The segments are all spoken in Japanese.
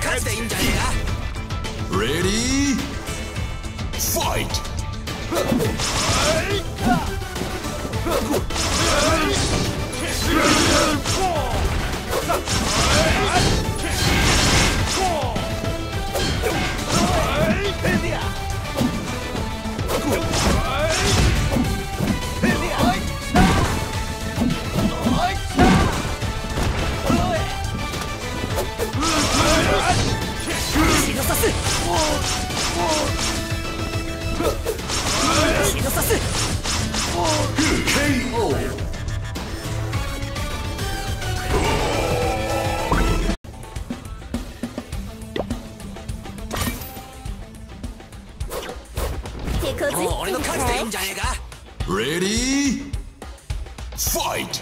勝ちでいいんじゃねえか Ready? Fight! KO! んじゃねえか？Ready? Fight!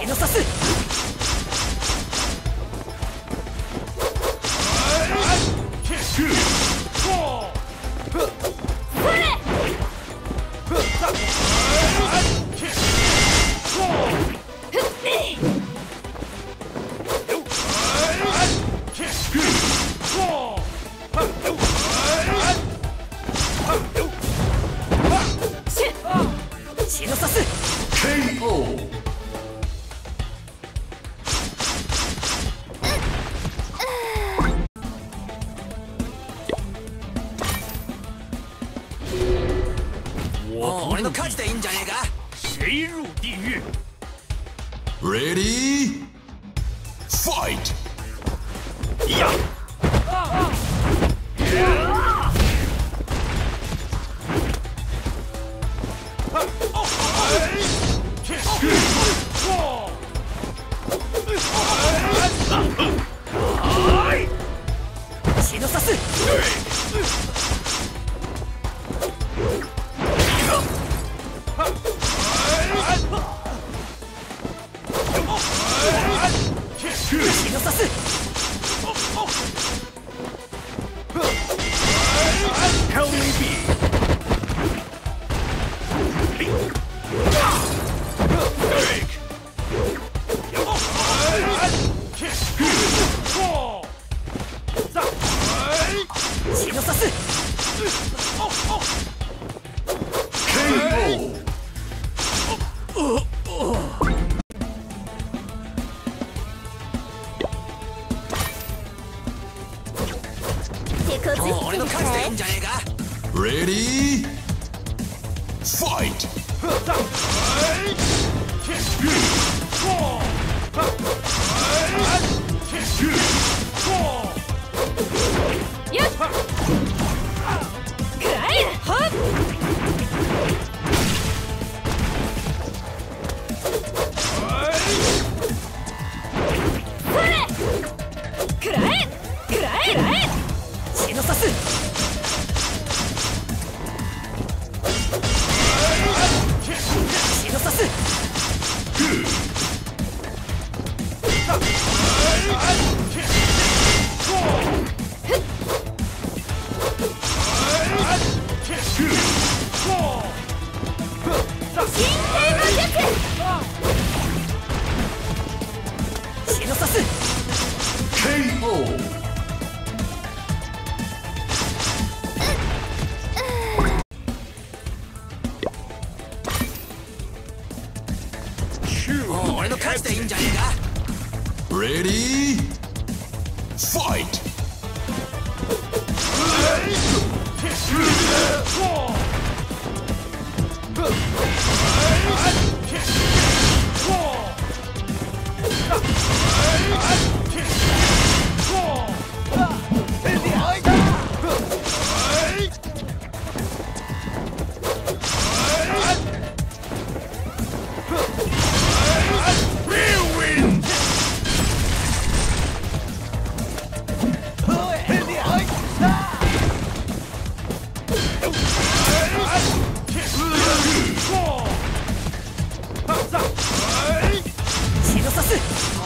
血のさす血のさす KO! 俺の勝ちでいいんじゃねえか？谁入地狱？Ready? Fight! Ready? Fight! のさす KO! もう俺の勝ちでいいんじゃねえか Ready? Fight! す。